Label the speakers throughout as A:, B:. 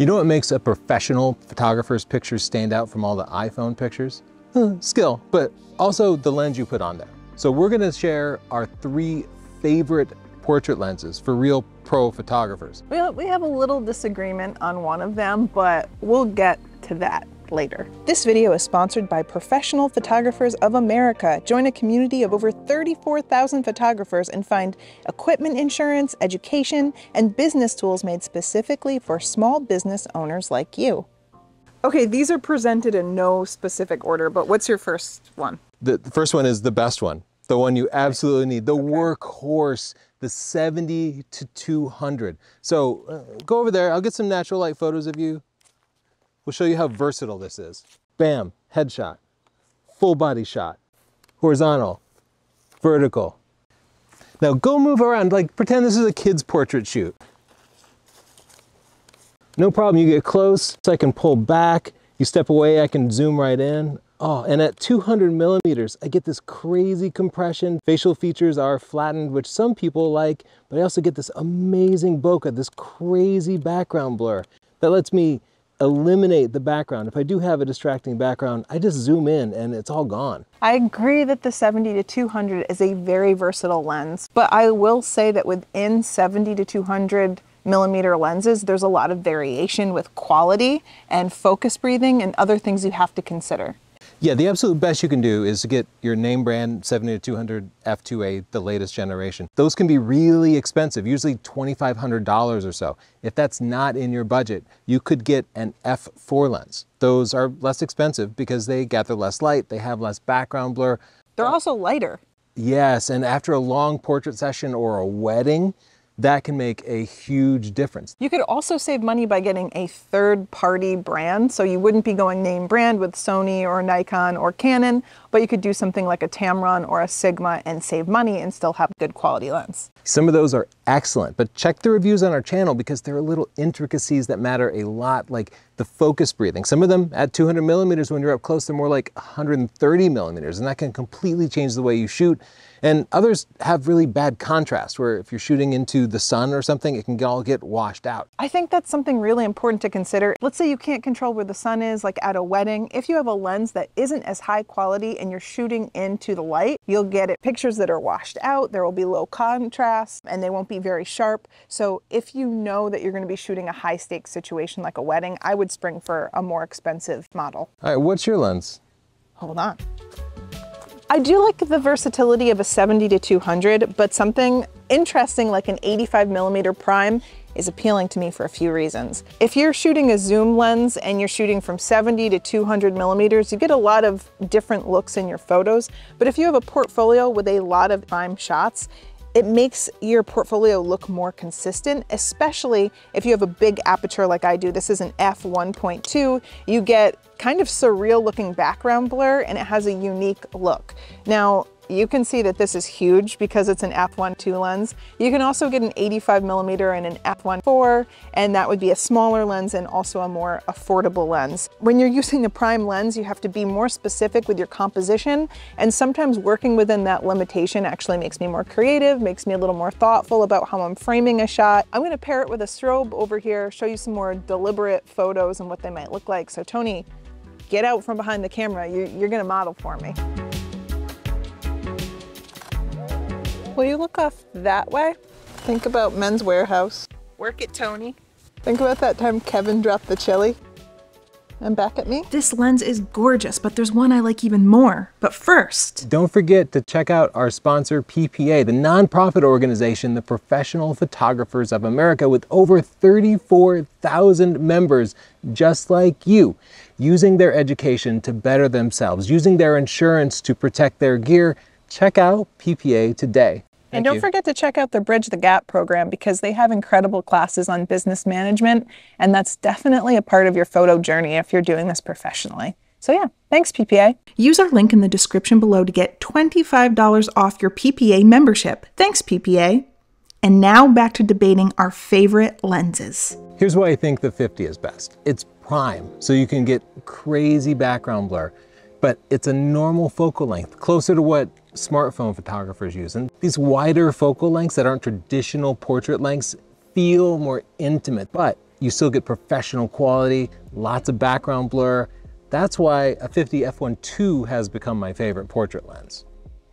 A: You know what makes a professional photographer's pictures stand out from all the iPhone pictures? skill, but also the lens you put on there. So we're gonna share our three favorite portrait lenses for real pro photographers.
B: We have a little disagreement on one of them, but we'll get to that later. This video is sponsored by Professional Photographers of America. Join a community of over 34,000 photographers and find equipment insurance, education, and business tools made specifically for small business owners like you. Okay, these are presented in no specific order, but what's your first one?
A: The, the first one is the best one, the one you absolutely need, the okay. workhorse, the 70 to 200. So uh, go over there, I'll get some natural light photos of you. We'll show you how versatile this is. Bam, headshot, full body shot, horizontal, vertical. Now go move around, like pretend this is a kid's portrait shoot. No problem, you get close, so I can pull back. You step away, I can zoom right in. Oh, and at 200 millimeters, I get this crazy compression. Facial features are flattened, which some people like, but I also get this amazing bokeh, this crazy background blur that lets me eliminate the background. If I do have a distracting background, I just zoom in and it's all gone.
B: I agree that the 70 to 200 is a very versatile lens, but I will say that within 70 to 200 millimeter lenses, there's a lot of variation with quality and focus breathing and other things you have to consider.
A: Yeah, the absolute best you can do is to get your name brand 70 to 200 f2.8, the latest generation. Those can be really expensive, usually $2,500 or so. If that's not in your budget, you could get an f4 lens. Those are less expensive because they gather less light, they have less background blur.
B: They're also lighter.
A: Yes, and after a long portrait session or a wedding, that can make a huge difference.
B: You could also save money by getting a third party brand. So you wouldn't be going name brand with Sony or Nikon or Canon, but you could do something like a Tamron or a Sigma and save money and still have good quality lens.
A: Some of those are excellent, but check the reviews on our channel because there are little intricacies that matter a lot, like the focus breathing. Some of them at 200 millimeters, when you're up close, they're more like 130 millimeters, and that can completely change the way you shoot. And others have really bad contrast, where if you're shooting into the sun or something, it can all get washed out.
B: I think that's something really important to consider. Let's say you can't control where the sun is, like at a wedding. If you have a lens that isn't as high quality and you're shooting into the light, you'll get it pictures that are washed out, there will be low contrast, and they won't be very sharp. So if you know that you're gonna be shooting a high stakes situation like a wedding, I would spring for a more expensive model.
A: All right, what's your lens?
B: Hold on. I do like the versatility of a 70 to 200, but something interesting like an 85 millimeter prime is appealing to me for a few reasons. If you're shooting a zoom lens and you're shooting from 70 to 200 millimeters, you get a lot of different looks in your photos. But if you have a portfolio with a lot of prime shots, it makes your portfolio look more consistent, especially if you have a big aperture like I do. This is an f1.2. You get kind of surreal looking background blur and it has a unique look. Now, you can see that this is huge because it's an f1.2 lens. You can also get an 85 millimeter and an f1.4, and that would be a smaller lens and also a more affordable lens. When you're using the prime lens, you have to be more specific with your composition, and sometimes working within that limitation actually makes me more creative, makes me a little more thoughtful about how I'm framing a shot. I'm gonna pair it with a strobe over here, show you some more deliberate photos and what they might look like. So Tony, get out from behind the camera. You're, you're gonna model for me. Will you look off that way? Think about Men's Wearhouse. Work it, Tony. Think about that time Kevin dropped the chili. And back at me.
C: This lens is gorgeous, but there's one I like even more. But first,
A: don't forget to check out our sponsor PPA, the nonprofit organization, the Professional Photographers of America, with over 34,000 members just like you, using their education to better themselves, using their insurance to protect their gear. Check out PPA today.
B: Thank and don't you. forget to check out the Bridge the Gap program because they have incredible classes on business management, and that's definitely a part of your photo journey if you're doing this professionally. So yeah, thanks PPA.
C: Use our link in the description below to get $25 off your PPA membership. Thanks PPA. And now back to debating our favorite lenses.
A: Here's why I think the 50 is best. It's prime, so you can get crazy background blur, but it's a normal focal length, closer to what smartphone photographers use. And these wider focal lengths that aren't traditional portrait lengths feel more intimate, but you still get professional quality, lots of background blur. That's why a 50 f1.2 has become my favorite portrait lens.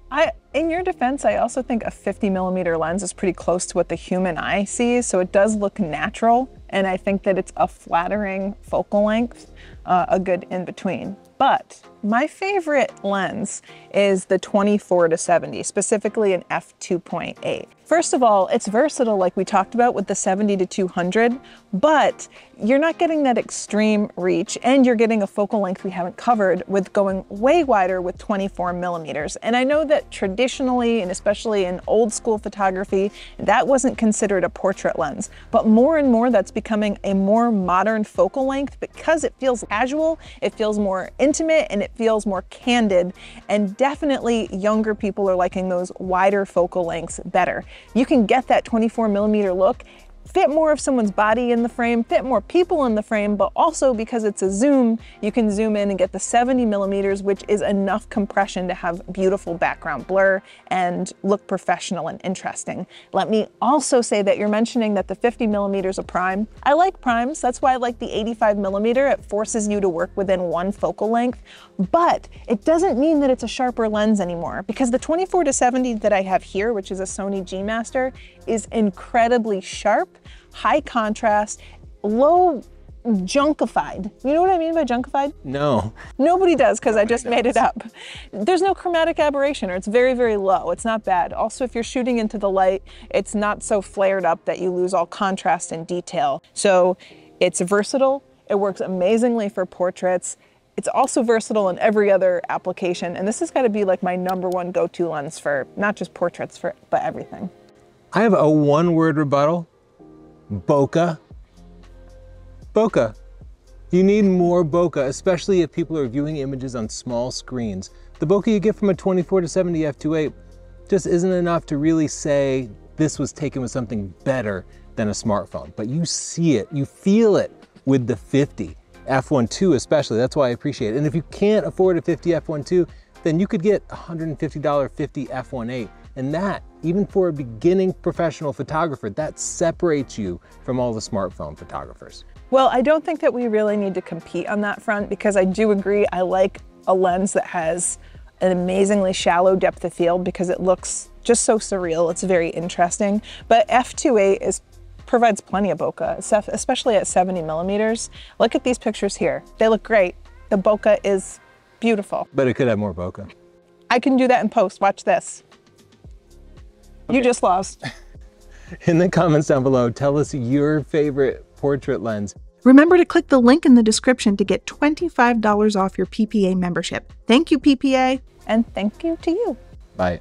B: I, in your defense, I also think a 50 millimeter lens is pretty close to what the human eye sees, so it does look natural, and I think that it's a flattering focal length, uh, a good in between. But my favorite lens is the 24 to 70, specifically an f2.8. First of all, it's versatile like we talked about with the 70 to 200, but you're not getting that extreme reach and you're getting a focal length we haven't covered with going way wider with 24 millimeters. And I know that traditionally, and especially in old school photography, that wasn't considered a portrait lens, but more and more that's becoming a more modern focal length because it feels casual, it feels more intimate, and it feels more candid. And definitely younger people are liking those wider focal lengths better. You can get that 24 millimeter look fit more of someone's body in the frame, fit more people in the frame, but also because it's a zoom, you can zoom in and get the 70 millimeters, which is enough compression to have beautiful background blur and look professional and interesting. Let me also say that you're mentioning that the 50 millimeters of prime. I like primes, that's why I like the 85 millimeter. It forces you to work within one focal length, but it doesn't mean that it's a sharper lens anymore because the 24 to 70 that I have here, which is a Sony G Master, is incredibly sharp, high contrast, low junkified. You know what I mean by junkified?
A: No.
B: Nobody does because I just made it up. There's no chromatic aberration or it's very, very low. It's not bad. Also, if you're shooting into the light, it's not so flared up that you lose all contrast and detail. So it's versatile. It works amazingly for portraits. It's also versatile in every other application. And this has got to be like my number one go-to lens for not just portraits, for but everything.
A: I have a one word rebuttal. Bokeh. Bokeh. You need more bokeh, especially if people are viewing images on small screens. The bokeh you get from a 24 to 70 f2.8 just isn't enough to really say this was taken with something better than a smartphone. But you see it, you feel it with the 50 f1.2 especially. That's why I appreciate it. And if you can't afford a 50 f1.2, then you could get $150 50 f1.8 and that, even for a beginning professional photographer, that separates you from all the smartphone photographers.
B: Well, I don't think that we really need to compete on that front because I do agree I like a lens that has an amazingly shallow depth of field because it looks just so surreal. It's very interesting. But f2.8 is provides plenty of bokeh, especially at 70 millimeters. Look at these pictures here. They look great. The bokeh is beautiful.
A: But it could have more bokeh.
B: I can do that in post. Watch this. You just lost.
A: In the comments down below, tell us your favorite portrait lens.
C: Remember to click the link in the description to get $25 off your PPA membership. Thank you, PPA.
B: And thank you to you.
A: Bye.